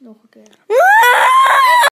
Nog een keer.